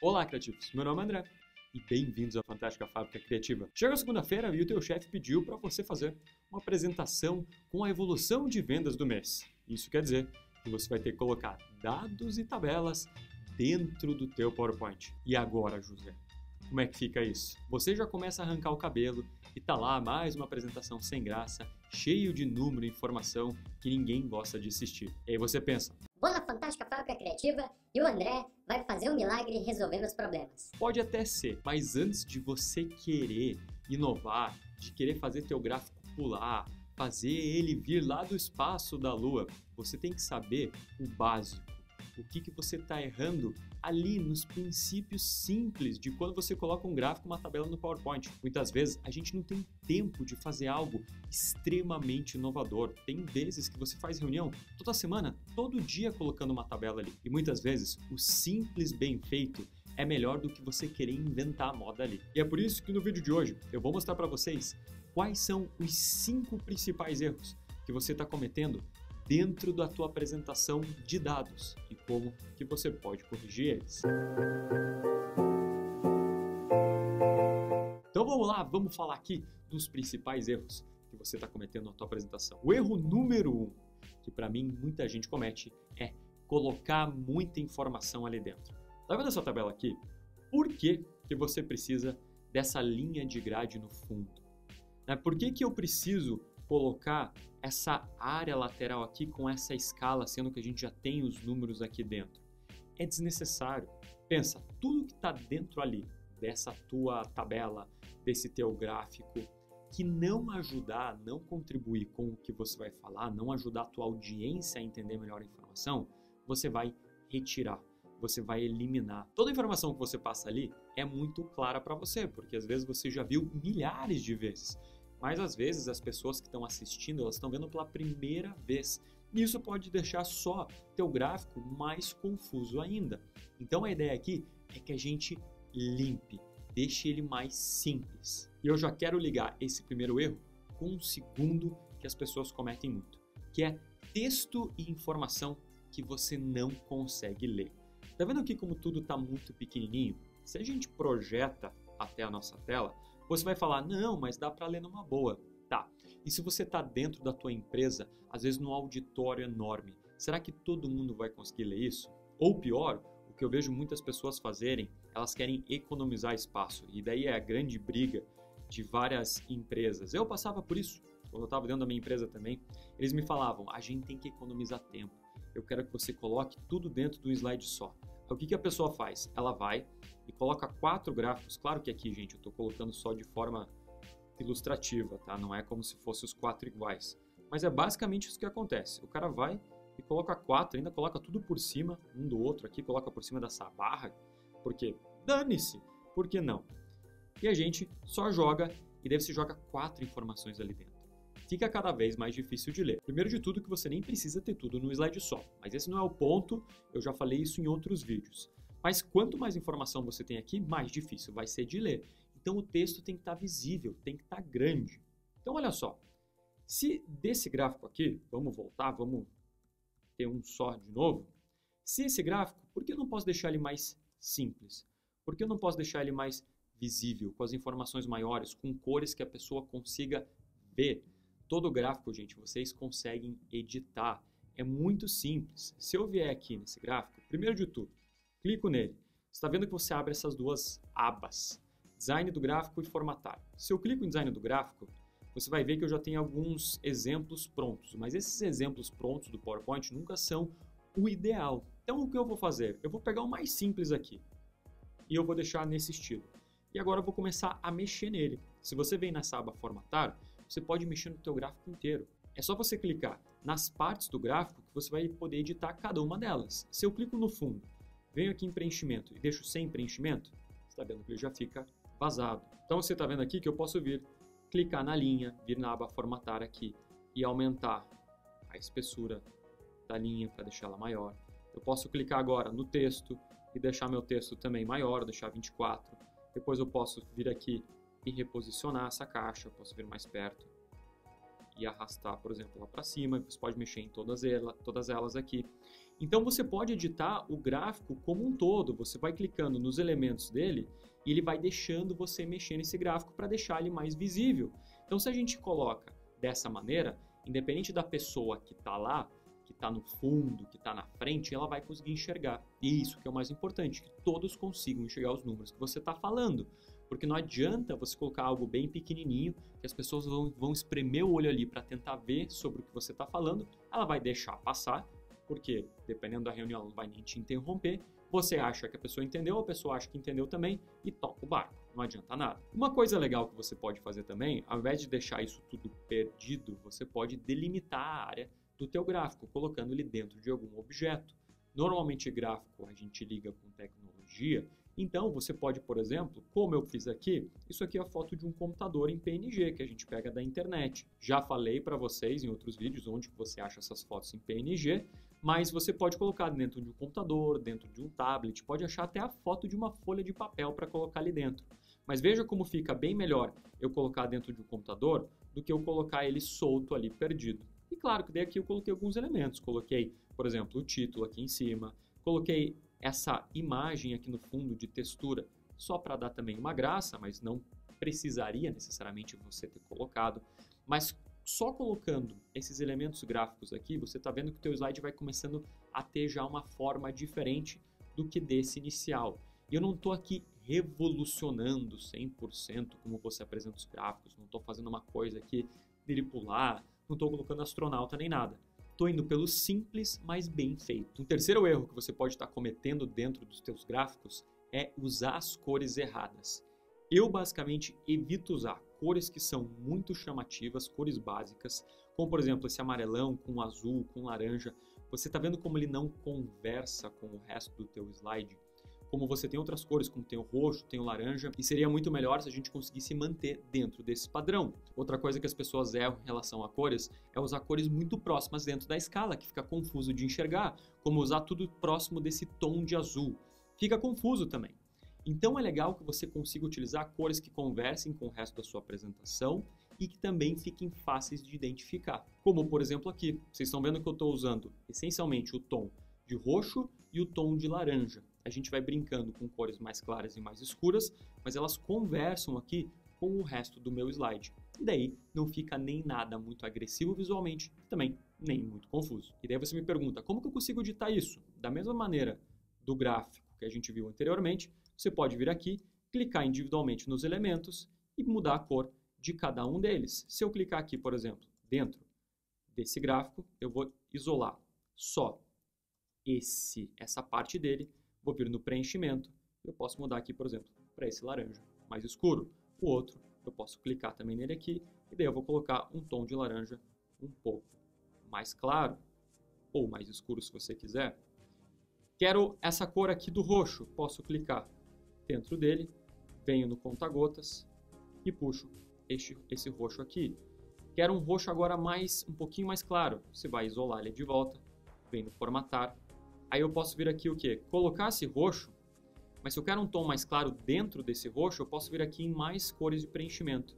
Olá, criativos! Meu nome é André e bem-vindos à Fantástica Fábrica Criativa. Chega segunda-feira e o teu chefe pediu para você fazer uma apresentação com a evolução de vendas do mês. Isso quer dizer que você vai ter que colocar dados e tabelas dentro do teu PowerPoint. E agora, José? Como é que fica isso? Você já começa a arrancar o cabelo e tá lá mais uma apresentação sem graça, cheio de número e informação que ninguém gosta de assistir. E aí você pensa: Vou na Fantástica Fábrica Criativa e o André vai fazer um milagre e resolver meus problemas. Pode até ser, mas antes de você querer inovar, de querer fazer teu gráfico pular, fazer ele vir lá do espaço da lua, você tem que saber o básico o que, que você está errando ali nos princípios simples de quando você coloca um gráfico, uma tabela no PowerPoint. Muitas vezes a gente não tem tempo de fazer algo extremamente inovador. Tem vezes que você faz reunião toda semana, todo dia colocando uma tabela ali. E muitas vezes o simples bem feito é melhor do que você querer inventar a moda ali. E é por isso que no vídeo de hoje eu vou mostrar para vocês quais são os cinco principais erros que você está cometendo dentro da tua apresentação de dados e como que você pode corrigir eles. Então vamos lá, vamos falar aqui dos principais erros que você está cometendo na tua apresentação. O erro número um, que para mim muita gente comete, é colocar muita informação ali dentro. Tá vendo essa tabela aqui? Por que, que você precisa dessa linha de grade no fundo? Né? Por que, que eu preciso colocar essa área lateral aqui com essa escala, sendo que a gente já tem os números aqui dentro. É desnecessário. Pensa, tudo que está dentro ali, dessa tua tabela, desse teu gráfico, que não ajudar, não contribuir com o que você vai falar, não ajudar a tua audiência a entender melhor a informação, você vai retirar, você vai eliminar. Toda a informação que você passa ali é muito clara para você, porque às vezes você já viu milhares de vezes. Mas às vezes as pessoas que estão assistindo, elas estão vendo pela primeira vez. E isso pode deixar só teu gráfico mais confuso ainda. Então a ideia aqui é que a gente limpe, deixe ele mais simples. E eu já quero ligar esse primeiro erro com um segundo que as pessoas cometem muito, que é texto e informação que você não consegue ler. Tá vendo aqui como tudo está muito pequenininho? Se a gente projeta até a nossa tela, você vai falar, não, mas dá para ler numa boa. Tá. E se você está dentro da tua empresa, às vezes num auditório enorme, será que todo mundo vai conseguir ler isso? Ou pior, o que eu vejo muitas pessoas fazerem, elas querem economizar espaço. E daí é a grande briga de várias empresas. Eu passava por isso quando eu estava dentro da minha empresa também. Eles me falavam, a gente tem que economizar tempo. Eu quero que você coloque tudo dentro de um slide só. Então, o que, que a pessoa faz? Ela vai e coloca quatro gráficos. Claro que aqui, gente, eu estou colocando só de forma ilustrativa, tá? Não é como se fossem os quatro iguais. Mas é basicamente isso que acontece. O cara vai e coloca quatro, ainda coloca tudo por cima um do outro aqui, coloca por cima dessa barra, porque dane-se, por que não? E a gente só joga e deve se joga quatro informações ali dentro fica cada vez mais difícil de ler. Primeiro de tudo que você nem precisa ter tudo no slide só, mas esse não é o ponto, eu já falei isso em outros vídeos. Mas quanto mais informação você tem aqui, mais difícil vai ser de ler. Então o texto tem que estar visível, tem que estar grande. Então olha só, se desse gráfico aqui, vamos voltar, vamos ter um só de novo. Se esse gráfico, por que eu não posso deixar ele mais simples? Por que eu não posso deixar ele mais visível, com as informações maiores, com cores que a pessoa consiga ver? todo gráfico, gente, vocês conseguem editar. É muito simples. Se eu vier aqui nesse gráfico, primeiro de tudo, clico nele. Você está vendo que você abre essas duas abas, design do gráfico e formatar. Se eu clico em design do gráfico, você vai ver que eu já tenho alguns exemplos prontos, mas esses exemplos prontos do PowerPoint nunca são o ideal. Então o que eu vou fazer? Eu vou pegar o mais simples aqui e eu vou deixar nesse estilo. E agora eu vou começar a mexer nele. Se você vem nessa aba formatar, você pode mexer no teu gráfico inteiro. É só você clicar nas partes do gráfico que você vai poder editar cada uma delas. Se eu clico no fundo, venho aqui em preenchimento e deixo sem preenchimento, você está vendo que ele já fica vazado. Então você está vendo aqui que eu posso vir, clicar na linha, vir na aba formatar aqui e aumentar a espessura da linha para deixar ela maior. Eu posso clicar agora no texto e deixar meu texto também maior, deixar 24. Depois eu posso vir aqui e reposicionar essa caixa, eu posso vir mais perto e arrastar, por exemplo, lá para cima. Você pode mexer em todas elas, todas elas aqui. Então você pode editar o gráfico como um todo. Você vai clicando nos elementos dele e ele vai deixando você mexer nesse gráfico para deixar ele mais visível. Então se a gente coloca dessa maneira, independente da pessoa que está lá, que está no fundo, que está na frente, ela vai conseguir enxergar. E isso que é o mais importante, que todos consigam enxergar os números que você está falando. Porque não adianta você colocar algo bem pequenininho, que as pessoas vão, vão espremer o olho ali para tentar ver sobre o que você está falando, ela vai deixar passar, porque dependendo da reunião ela não vai nem te interromper. Você acha que a pessoa entendeu, a pessoa acha que entendeu também e toca o barco. Não adianta nada. Uma coisa legal que você pode fazer também, ao invés de deixar isso tudo perdido, você pode delimitar a área do teu gráfico, colocando ele dentro de algum objeto. Normalmente gráfico a gente liga com tecnologia, então você pode, por exemplo, como eu fiz aqui, isso aqui é a foto de um computador em PNG que a gente pega da internet. Já falei para vocês em outros vídeos onde você acha essas fotos em PNG, mas você pode colocar dentro de um computador, dentro de um tablet, pode achar até a foto de uma folha de papel para colocar ali dentro. Mas veja como fica bem melhor eu colocar dentro de um computador do que eu colocar ele solto ali perdido. E claro que daí aqui eu coloquei alguns elementos. Coloquei, por exemplo, o título aqui em cima. Coloquei essa imagem aqui no fundo de textura só para dar também uma graça, mas não precisaria necessariamente você ter colocado. Mas só colocando esses elementos gráficos aqui, você está vendo que o teu slide vai começando a ter já uma forma diferente do que desse inicial. E eu não estou aqui revolucionando 100% como você apresenta os gráficos, não estou fazendo uma coisa aqui dele pular, não estou colocando astronauta nem nada. Estou indo pelo simples, mas bem feito. Um terceiro erro que você pode estar cometendo dentro dos teus gráficos é usar as cores erradas. Eu basicamente evito usar cores que são muito chamativas, cores básicas, como por exemplo esse amarelão com azul, com laranja. Você está vendo como ele não conversa com o resto do teu slide? Como você tem outras cores, como tem o roxo, tem o laranja, e seria muito melhor se a gente conseguisse manter dentro desse padrão. Outra coisa que as pessoas erram em relação a cores é usar cores muito próximas dentro da escala, que fica confuso de enxergar, como usar tudo próximo desse tom de azul. Fica confuso também. Então é legal que você consiga utilizar cores que conversem com o resto da sua apresentação e que também fiquem fáceis de identificar. Como por exemplo aqui, vocês estão vendo que eu estou usando essencialmente o tom de roxo e o tom de laranja a gente vai brincando com cores mais claras e mais escuras, mas elas conversam aqui com o resto do meu slide. E daí não fica nem nada muito agressivo visualmente, também nem muito confuso. E daí você me pergunta, como que eu consigo editar isso? Da mesma maneira do gráfico que a gente viu anteriormente, você pode vir aqui, clicar individualmente nos elementos e mudar a cor de cada um deles. Se eu clicar aqui, por exemplo, dentro desse gráfico, eu vou isolar só esse, essa parte dele Vou vir no preenchimento, eu posso mudar aqui, por exemplo, para esse laranja mais escuro. O outro, eu posso clicar também nele aqui, e daí eu vou colocar um tom de laranja um pouco mais claro, ou mais escuro se você quiser. Quero essa cor aqui do roxo, posso clicar dentro dele, venho no conta-gotas e puxo este, esse roxo aqui. Quero um roxo agora mais um pouquinho mais claro, você vai isolar ele de volta, vem no formatar, Aí eu posso vir aqui o que? Colocar esse roxo, mas se eu quero um tom mais claro dentro desse roxo, eu posso vir aqui em mais cores de preenchimento.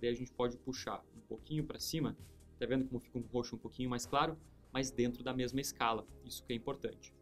Daí a gente pode puxar um pouquinho para cima, tá vendo como fica um roxo um pouquinho mais claro, mas dentro da mesma escala, isso que é importante.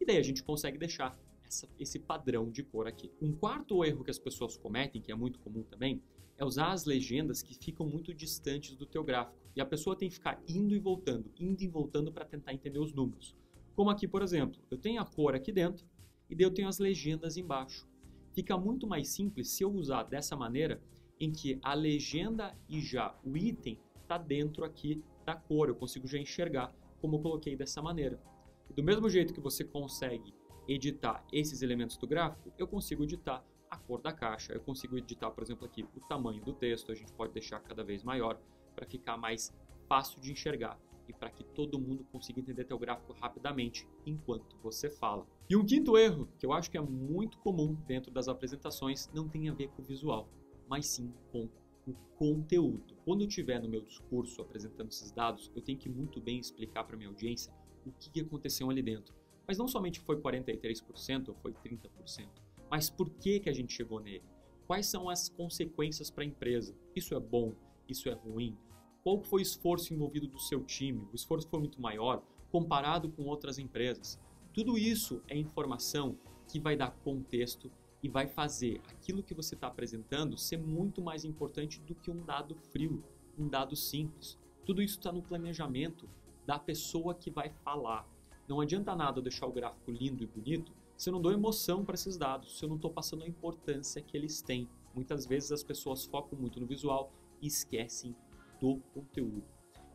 E daí a gente consegue deixar essa, esse padrão de cor aqui. Um quarto erro que as pessoas cometem, que é muito comum também, é usar as legendas que ficam muito distantes do teu gráfico. E a pessoa tem que ficar indo e voltando, indo e voltando para tentar entender os números. Como aqui, por exemplo, eu tenho a cor aqui dentro e daí eu tenho as legendas embaixo. Fica muito mais simples se eu usar dessa maneira em que a legenda e já o item está dentro aqui da cor, eu consigo já enxergar como eu coloquei dessa maneira. E do mesmo jeito que você consegue editar esses elementos do gráfico, eu consigo editar a cor da caixa, eu consigo editar, por exemplo, aqui o tamanho do texto, a gente pode deixar cada vez maior para ficar mais fácil de enxergar e para que todo mundo consiga entender teu gráfico rapidamente enquanto você fala. E um quinto erro, que eu acho que é muito comum dentro das apresentações, não tem a ver com o visual, mas sim com o conteúdo. Quando eu estiver no meu discurso apresentando esses dados, eu tenho que muito bem explicar para minha audiência o que aconteceu ali dentro. Mas não somente foi 43% ou foi 30%, mas por que, que a gente chegou nele? Quais são as consequências para a empresa? Isso é bom? Isso é ruim? Qual foi o esforço envolvido do seu time, o esforço foi muito maior comparado com outras empresas. Tudo isso é informação que vai dar contexto e vai fazer aquilo que você está apresentando ser muito mais importante do que um dado frio, um dado simples. Tudo isso está no planejamento da pessoa que vai falar. Não adianta nada deixar o gráfico lindo e bonito se eu não dou emoção para esses dados, se eu não estou passando a importância que eles têm. Muitas vezes as pessoas focam muito no visual e esquecem do conteúdo.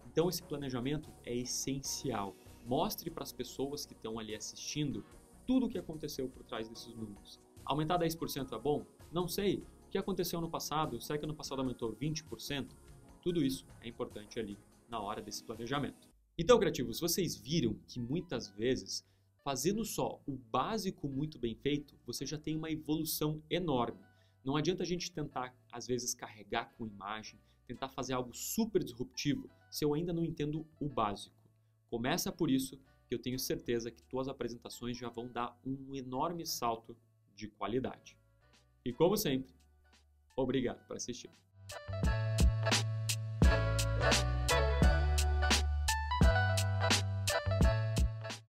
Então esse planejamento é essencial. Mostre para as pessoas que estão ali assistindo tudo o que aconteceu por trás desses números. Aumentar 10% é bom? Não sei. O que aconteceu no passado? Será que no passado aumentou 20%? Tudo isso é importante ali na hora desse planejamento. Então, criativos, vocês viram que muitas vezes, fazendo só o básico muito bem feito, você já tem uma evolução enorme. Não adianta a gente tentar, às vezes, carregar com imagem, tentar fazer algo super disruptivo se eu ainda não entendo o básico. Começa por isso que eu tenho certeza que tuas apresentações já vão dar um enorme salto de qualidade. E como sempre, obrigado por assistir.